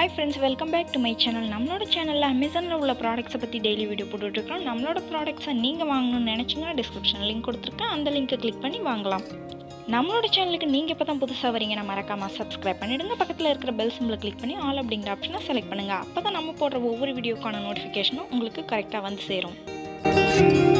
Hi friends welcome back to my channel நம்மளோட சேனலில் அமேசானில் உள்ள ப்ராடக்ட்ஸை பற்றி டெய்லி வீடியோ போட்டுட்ருக்கோம். நம்மளோட ப்ராடக்ட்ஸை நீங்கள் வாங்கணும்னு நினச்சிங்கன்னா டிஸ்கிரிப்ஷன் லிங்க் கொடுத்துருக்கேன். அந்த லிங்க்கை கிளிக் பண்ணி வாங்கலாம். நம்மளோட சேனலுக்கு நீங்கள் இப்போ தான் புதுசாக வரீங்கன்னா மறக்காமல் சப்ஸ்கிரைப் பண்ணிவிடுங்க பக்கத்தில் இருக்கிற பெல் சிம்பிளை கிளிக் பண்ணி ஆல் அப்படிங்கிற ஆப்ஷனை செலக்ட் பண்ணுங்கள் அப்போ தான் நம்ம போடுற ஒவ்வொரு வீடியோக்கான நோட்டிஃபிகேஷனும் உங்களுக்கு கரெக்டாக வந்து சேரும்.